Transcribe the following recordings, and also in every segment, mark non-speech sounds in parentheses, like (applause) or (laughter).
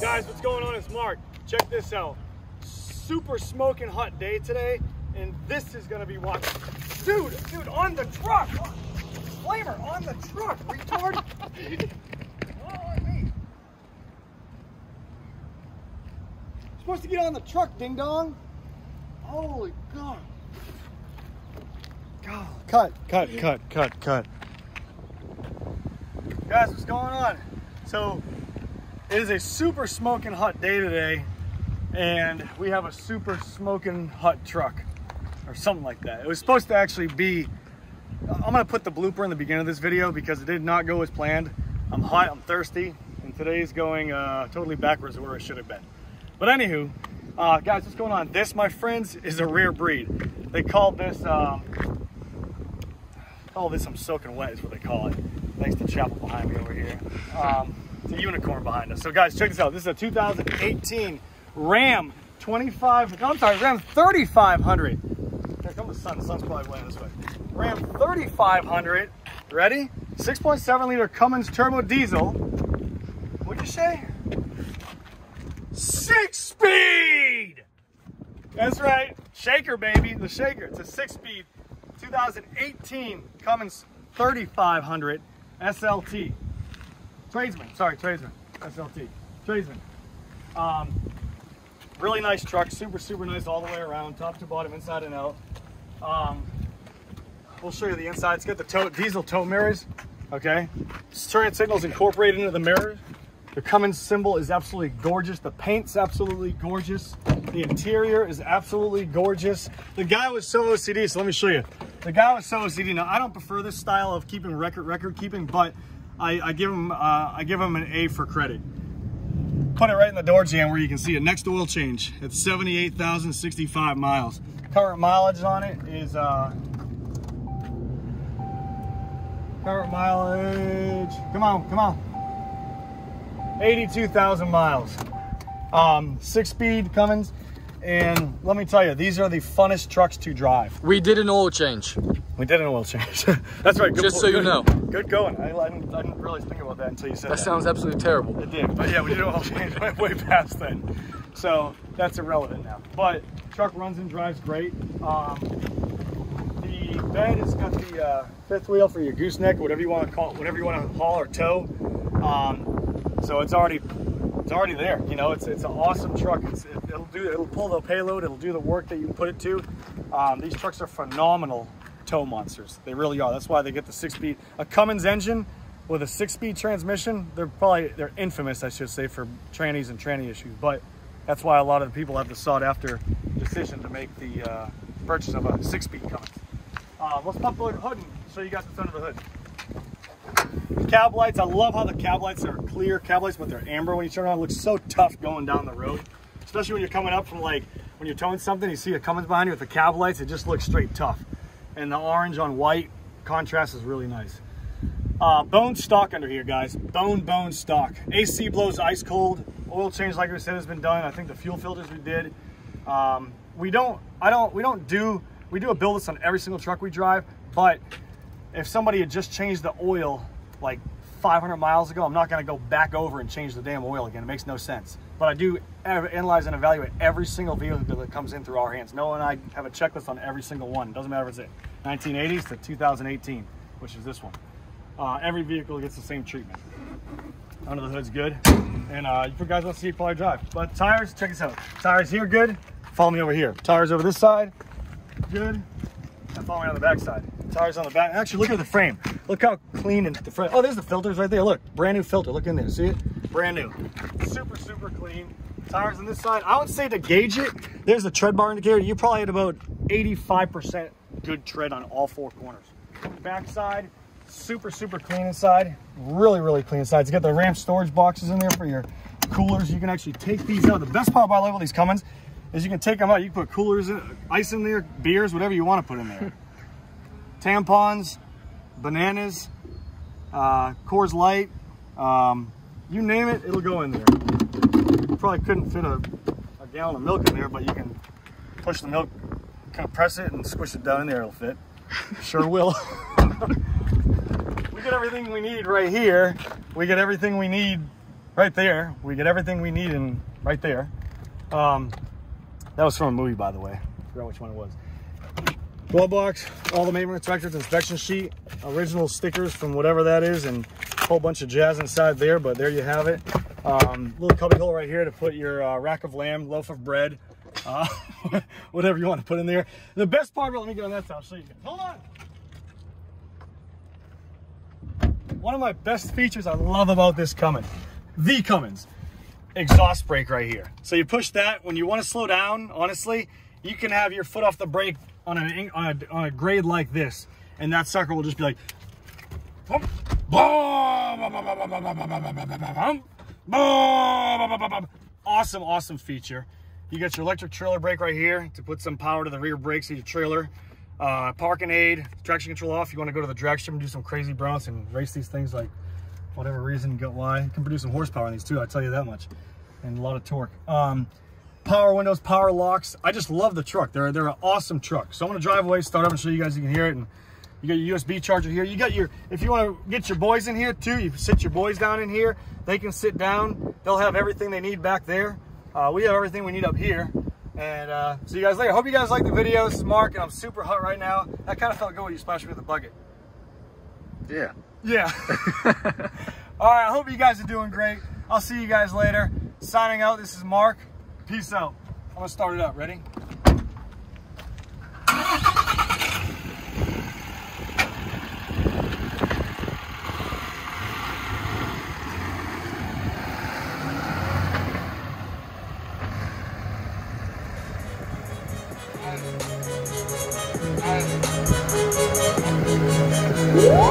Guys, what's going on? It's Mark. Check this out. Super smoking hot day today, and this is gonna be watching. Dude, dude, on the truck! Flamer, on the truck, retard! (laughs) Not on me. Supposed to get on the truck, ding dong. Holy God. God. Cut, cut, cut, cut, cut. Guys, what's going on? So, it is a super smoking hot day today, and we have a super smoking hot truck, or something like that. It was supposed to actually be, I'm gonna put the blooper in the beginning of this video because it did not go as planned. I'm hot, I'm thirsty, and today's going uh, totally backwards where it should have been. But anywho, uh, guys, what's going on? This, my friends, is a rare breed. They call this, um, call this I'm soaking wet is what they call it. Thanks to Chapel behind me over here. Um, it's a unicorn behind us. So guys, check this out. This is a 2018 Ram 25, no, I'm sorry, Ram 3500. Here comes the sun. The sun's probably way this way. Ram 3500. Ready? 6.7 liter Cummins turbo diesel. What'd you say? Six speed! That's right. Shaker, baby. The shaker. It's a six speed 2018 Cummins 3500 SLT. Tradesman, sorry, tradesman, SLT, tradesman. Um, really nice truck, super, super nice all the way around, top to bottom, inside and out. Um, we'll show you the inside. It's got the tow, diesel tow mirrors, okay? Turn signals incorporated into the mirrors. The Cummins symbol is absolutely gorgeous. The paint's absolutely gorgeous. The interior is absolutely gorgeous. The guy was so OCD, so let me show you. The guy was so OCD. Now, I don't prefer this style of keeping record, record keeping, but I, I give him, uh, I give him an A for credit. Put it right in the door jamb where you can see it. Next oil change. It's 78,065 miles. Current mileage on it is, uh, current mileage, come on, come on. 82,000 miles. Um, six speed Cummins. And let me tell you, these are the funnest trucks to drive. We did an oil change. We did an oil change. (laughs) That's right. Good, Just so you know. Good going. I, I, didn't, I didn't really think about that until you said that. That sounds absolutely terrible. It did, but yeah, we did an oil (laughs) change way, way past then. So that's irrelevant now. But truck runs and drives great. Um, the bed has got the uh, fifth wheel for your gooseneck, whatever you want to call it, whatever you want to haul or tow. Um, so it's already it's already there. You know, it's it's an awesome truck. It's, it, it'll do it'll pull the payload. It'll do the work that you put it to. Um, these trucks are phenomenal tow monsters. They really are. That's why they get the six speed. A Cummins engine with a six speed transmission. They're probably they're infamous, I should say, for trannies and tranny issues. But that's why a lot of the people have the sought after decision to make the uh, purchase of a six speed Cummins. Uh, let's pop the hood and show you guys what's under the hood. Cab lights, I love how the cab lights are clear cab lights, but they're amber when you turn on. It looks so tough going down the road, especially when you're coming up from like, when you're towing something, you see it Cummins behind you with the cab lights, it just looks straight tough. And the orange on white contrast is really nice. Uh, bone stock under here, guys. Bone, bone stock. AC blows ice cold. Oil change, like I said, has been done. I think the fuel filters we did. Um, we don't, I don't, we don't do, we do a build this on every single truck we drive, but if somebody had just changed the oil like 500 miles ago, I'm not to go back over and change the damn oil again. It makes no sense. But I do analyze and evaluate every single vehicle that comes in through our hands. Noah and I have a checklist on every single one. Doesn't matter if it's 1980s to 2018, which is this one. Uh, every vehicle gets the same treatment. Under the hood's good. And uh, you guys want to see it probably drive. But tires, check this out. Tires here, good. Follow me over here. Tires over this side, good. And follow me on the back side. Tires on the back. Actually, look at the frame. Look how clean and the front. Oh, there's the filters right there. Look, brand new filter. Look in there. See it? Brand new. Super, super clean. Tires on this side. I would say to gauge it, there's the tread bar indicator. You probably had about 85% good tread on all four corners. Back side, super, super clean inside. Really, really clean inside. It's got the Ram storage boxes in there for your coolers. You can actually take these out. The best part about these Cummins is you can take them out. You can put coolers, in, ice in there, beers, whatever you want to put in there. (laughs) Tampons, bananas, uh, Coors Light, um, you name it, it'll go in there. You probably couldn't fit a, a gallon of milk in there, but you can push the milk, compress it, and squish it down in there. It'll fit. Sure will. (laughs) we get everything we need right here. We get everything we need right there. We get everything we need in right there. Um, that was from a movie, by the way. I forgot which one it was. Glove box, all the maintenance records, inspection sheet, original stickers from whatever that is, and a whole bunch of jazz inside there, but there you have it. Um, little cubby hole right here to put your uh, rack of lamb, loaf of bread, uh, (laughs) whatever you want to put in there. The best part, let me get on that side, I'll show you guys. Hold on. One of my best features I love about this Cummins, the Cummins, exhaust brake right here. So you push that, when you want to slow down, honestly, you can have your foot off the brake on, an, on, a, on a grade like this, and that sucker will just be like, awesome, awesome feature. You got your electric trailer brake right here to put some power to the rear brakes of your trailer. Uh, parking aid, traction control off. You want to go to the drag strip and do some crazy browns and race these things like whatever reason, get why. You can produce some horsepower in these too, I'll tell you that much. And a lot of torque. Um, power windows, power locks. I just love the truck. They're, they're an awesome truck. So I'm gonna drive away, start up and show you guys you can hear it. And you got your USB charger here. You got your, if you wanna get your boys in here too, you can sit your boys down in here. They can sit down. They'll have everything they need back there. Uh, we have everything we need up here. And uh, see you guys later. Hope you guys like the video. This is Mark, and I'm super hot right now. That kind of felt good when you splashed me with a bucket. Yeah. Yeah. (laughs) All right, I hope you guys are doing great. I'll see you guys later. Signing out, this is Mark. Peace out. I'm gonna start it up. Ready?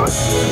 You.